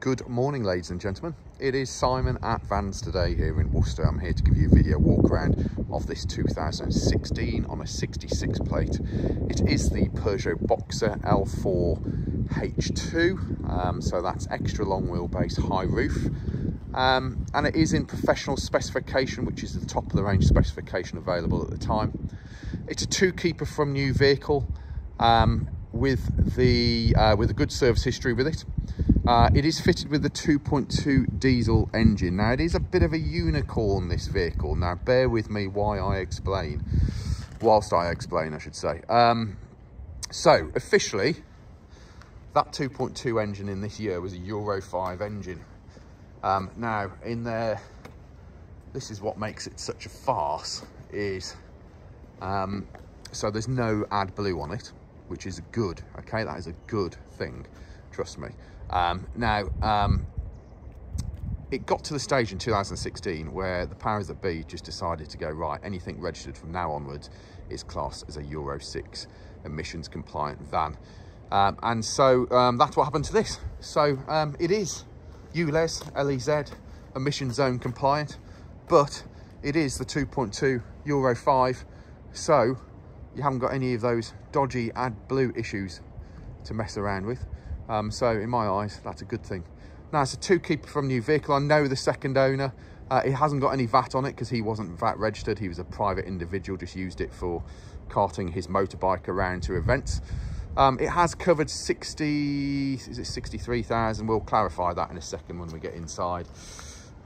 Good morning, ladies and gentlemen. It is Simon at Vans today here in Worcester. I'm here to give you a video walk around of this 2016 on a 66 plate. It is the Peugeot Boxer L4 H2, um, so that's extra long wheelbase, high roof. Um, and it is in professional specification, which is the top of the range specification available at the time. It's a two keeper from new vehicle um, with the uh, with a good service history with it. Uh, it is fitted with the 2.2 diesel engine. Now, it is a bit of a unicorn, this vehicle. Now, bear with me why I explain. Whilst I explain, I should say. Um, so, officially, that 2.2 engine in this year was a Euro 5 engine. Um, now, in there, this is what makes it such a farce, is... Um, so there's no AdBlue on it, which is good, okay? That is a good thing, trust me. Um, now, um, it got to the stage in 2016 where the powers that be just decided to go, right, anything registered from now onwards is classed as a Euro 6 emissions compliant van. Um, and so um, that's what happened to this. So um, it is ULEZ, LEZ, emission zone compliant, but it is the 2.2 Euro 5. So you haven't got any of those dodgy AdBlue issues to mess around with. Um, so in my eyes, that's a good thing. Now it's a two keeper from new vehicle. I know the second owner, uh, it hasn't got any VAT on it because he wasn't VAT registered. He was a private individual, just used it for carting his motorbike around to events. Um, it has covered 60, is it 63,000? We'll clarify that in a second when we get inside.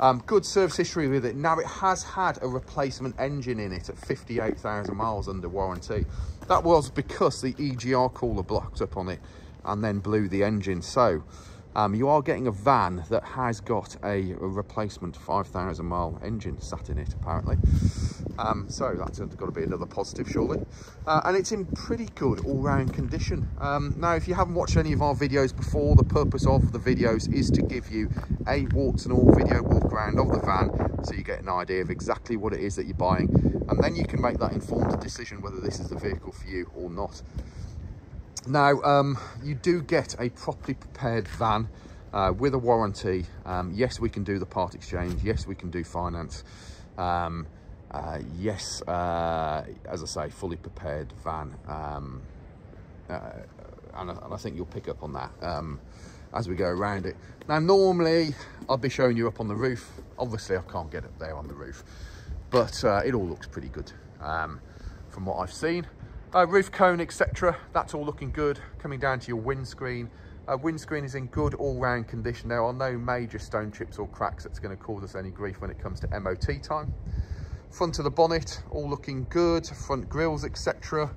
Um, good service history with it. Now it has had a replacement engine in it at 58,000 miles under warranty. That was because the EGR cooler blocked up on it and then blew the engine. So um, you are getting a van that has got a, replacement 5,000 mile engine sat in it apparently. Um, so that's got to be another positive surely. Uh, and it's in pretty good all-round condition. Um, now if you haven't watched any of our videos before, the purpose of the videos is to give you a warts and all video walk around of the van so you get an idea of exactly what it is that you're buying and then you can make that informed decision whether this is the vehicle for you or not. Now, um, you do get a properly prepared van uh, with a warranty. Um, yes, we can do the part exchange. Yes, we can do finance. Um, uh, yes, uh, as I say, fully prepared van. Um, uh, and, I, and, I, think you'll pick up on that um, as we go around it. Now, normally I'll be showing you up on the roof. Obviously, I can't get up there on the roof, but uh, it all looks pretty good um, from what I've seen. Uh, roof cone, etc. That's all looking good. Coming down to your windscreen. Uh, windscreen is in good all-round condition. There are no major stone chips or cracks that's going to cause us any grief when it comes to MOT time. Front of the bonnet, all looking good. Front grills, etc.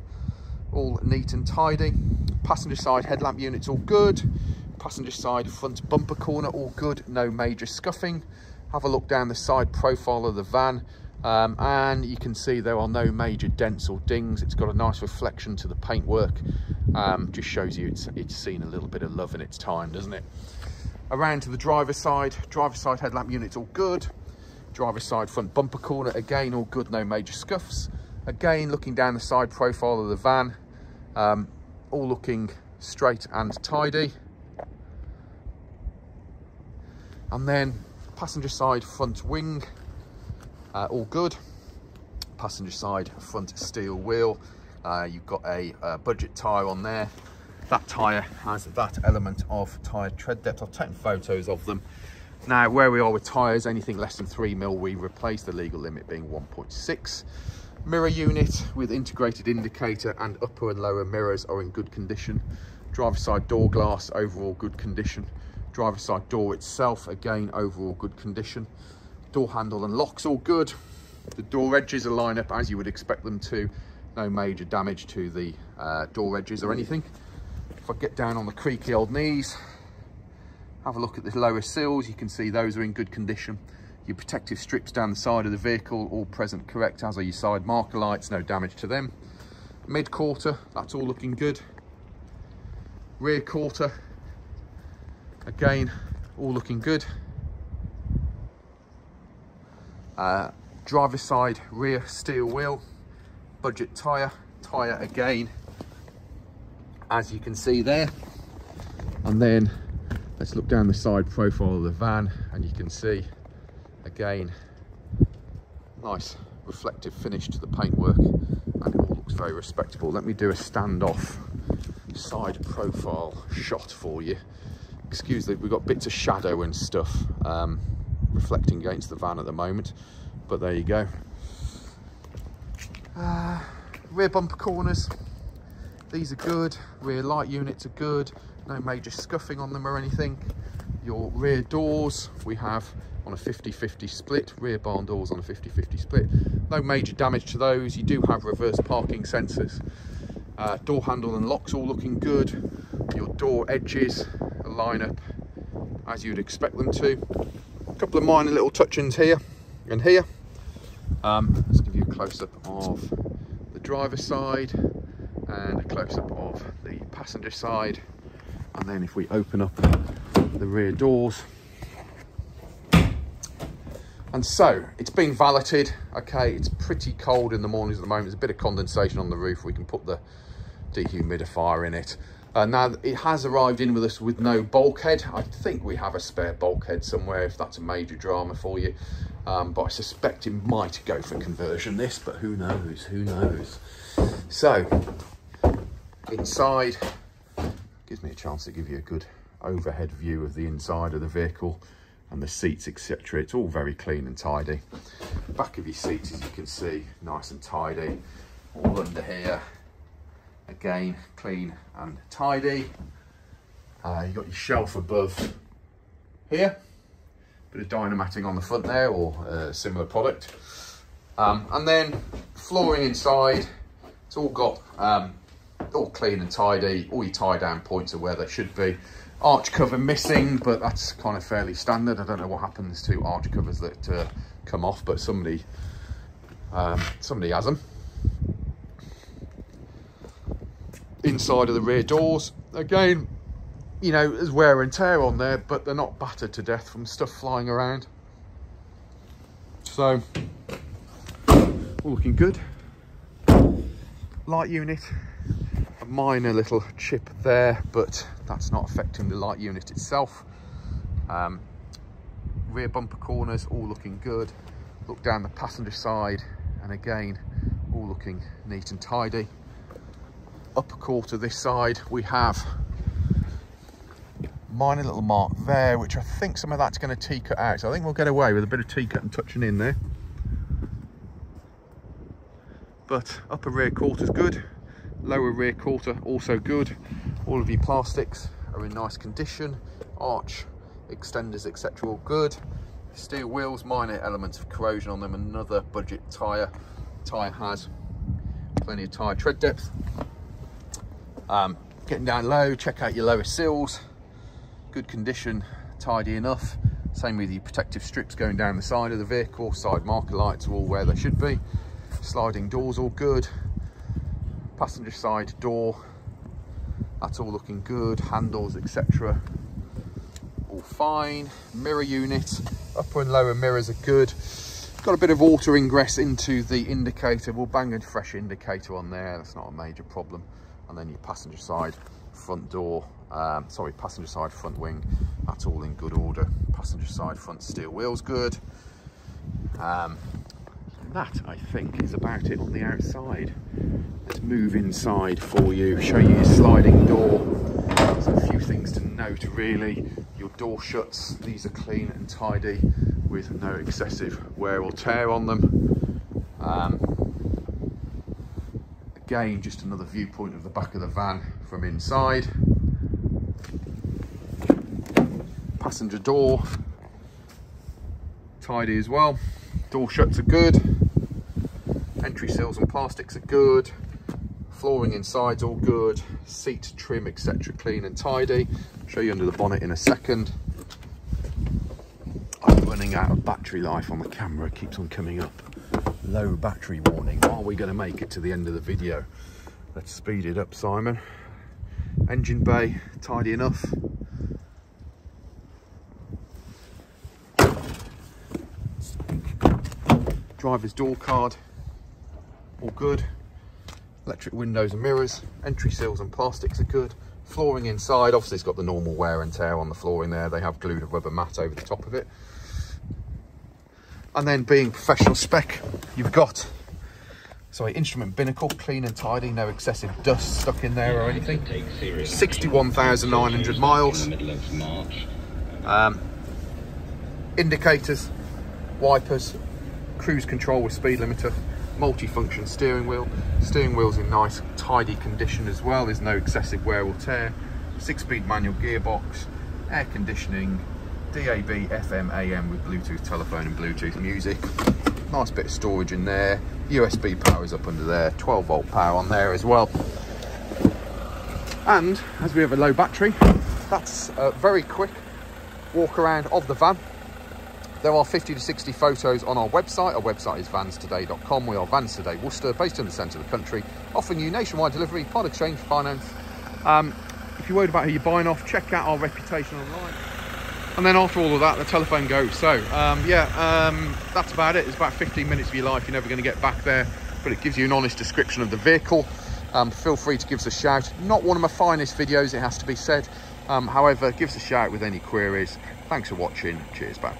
All neat and tidy. Passenger side headlamp units, all good. Passenger side front bumper corner, all good. No major scuffing. Have a look down the side profile of the van. Um, and you can see there are no major dents or dings. It's got a nice reflection to the paintwork. Um, just shows you it's, it's seen a little bit of love in its time, doesn't it? Around to the driver's side, driver's side headlamp unit's all good. Driver's side front bumper corner, again, all good, no major scuffs. Again, looking down the side profile of the van, um, all looking straight and tidy. And then passenger side front wing, uh, all good. Passenger side front steel wheel. Uh, you've got a, a budget tyre on there. That tyre has that element of tyre tread depth. I've taken photos of them. Now, where we are with tyres, anything less than 3 mil, we replace the legal limit being 1.6. Mirror unit with integrated indicator and upper and lower mirrors are in good condition. Driver side door glass, overall good condition. Driver side door itself, again, overall good condition door handle and locks all good. The door edges are lined up as you would expect them to. No major damage to the uh, door edges or anything. If I get down on the creaky old knees have a look at the lower sills you can see those are in good condition. Your protective strips down the side of the vehicle all present correct as are your side marker lights no damage to them. Mid quarter that's all looking good. Rear quarter again all looking good uh, driver side rear steel wheel, budget tyre, tyre again, as you can see there. And then Let's look down the side profile of the van and you can see again nice reflective finish to the paintwork and it all looks very respectable. Let me do a standoff side profile shot for you. Excuse me, we've got bits of shadow and stuff um, reflecting against the van at the moment, but there you go. Uh, rear bumper corners, these are good. Rear light units are good. No major scuffing on them or anything. Your rear doors, we have on a 50-50 split, rear barn doors on a 50-50 split. No major damage to those. You do have reverse parking sensors. Uh, door handle and locks all looking good. Your door edges line up as you'd expect them to. Couple of minor little touch-ins here and here. Um, let's give you a close-up of the driver's side and a close-up of the passenger side. And then if we open up the rear doors, and so it's been valeted. Okay, it's pretty cold in the mornings at the moment. There's a bit of condensation on the roof. We can put the dehumidifier in it. Uh, now it has arrived in with us with no bulkhead. I think we have a spare bulkhead somewhere if that's a major drama for you. Um, but I suspect it might go for conversion this, but who knows, who knows. So inside gives me a chance to give you a good overhead view of the inside of the vehicle and the seats etc it's all very clean and tidy back of your seats as you can see nice and tidy all under here again clean and tidy. Uh, you got your shelf above here. Bit of dynamatting on the front there or a similar product. Um, and then flooring inside. It's all got um, all clean and tidy. All your tie down points are where they should be. Arch cover missing, but that's kind of fairly standard. I don't know what happens to arch covers that uh, come off, but somebody um, somebody has them. Inside of the rear doors, again, you know, there's wear and tear on there, but they're not battered to death from stuff flying around. So, all looking good. Light unit, a minor little chip there, but that's not affecting the light unit itself. Um, rear bumper corners, all looking good. Look down the passenger side, and again, all looking neat and tidy. Upper quarter this side, we have minor little mark there, which I think some of that's going to T-cut out. So I think we'll get away with a bit of T-cut and touching in there. But upper rear quarter's good lower rear quarter also good all of your plastics are in nice condition arch extenders etc all good steel wheels minor elements of corrosion on them another budget tire tire has plenty of tire tread depth um, getting down low check out your lower sills good condition tidy enough. Same with your protective strips going down the side of the vehicle side marker lights are all where they should be. Sliding doors all good. Passenger side door that's all looking good. Handles etc all fine. Mirror unit upper and lower mirrors are good. Got a bit of water ingress into the indicator. We'll bang a fresh indicator on there. That's not a major problem and then your passenger side front door um, sorry passenger side front wing that's all in good order. Passenger side front steel wheels good. Um, that I think is about it on the outside. Let's move inside for you show you your sliding door. There's a few things to note really. Your door shuts these are clean and tidy with no excessive wear or tear on them. Um, again just another viewpoint of the back of the van from inside. Passenger door tidy as well. Door shuts are good. Entry seals and plastics are good. Flooring inside's all good. Seat trim etc clean and tidy. I'll show you under the bonnet in a second. I'm running out of battery life on the camera. It keeps on coming up low battery warning. Are we going to make it to the end of the video? Let's speed it up simon. Engine bay tidy enough. Driver's door card all good. Electric windows and mirrors entry sills and plastics are good. Flooring inside, obviously it's got the normal wear and tear on the flooring there. They have glued a rubber mat over the top of it. And then being professional spec, you've got sorry, instrument binnacle, clean and tidy, no excessive dust stuck in there or anything. 61,900 miles. Um, indicators, wipers, cruise control with speed limiter, multi-function steering wheel. Steering wheel's in nice, tidy condition as well. There's no excessive wear or tear. Six-speed manual gearbox, air conditioning, DAB, FM, AM with Bluetooth telephone and Bluetooth music. Nice bit of storage in there. USB power is up under there. 12 volt power on there as well. And as we have a low battery, that's a very quick walk around of the van. There are 50 to 60 photos on our website. Our website is vanstoday.com. We are Vans Today Worcester, based in the centre of the country, offering you nationwide delivery, part exchange, finance. Um, if you're worried about who you're buying off, check out our reputation online and then after all of that the telephone goes. So um, yeah um, that's about it. It's about 15 minutes of your life. You're never going to get back there but it gives you an honest description of the vehicle. Um, feel free to give us a shout. Not one of my finest videos it has to be said. Um, however give us a shout with any queries. Thanks for watching. Cheers back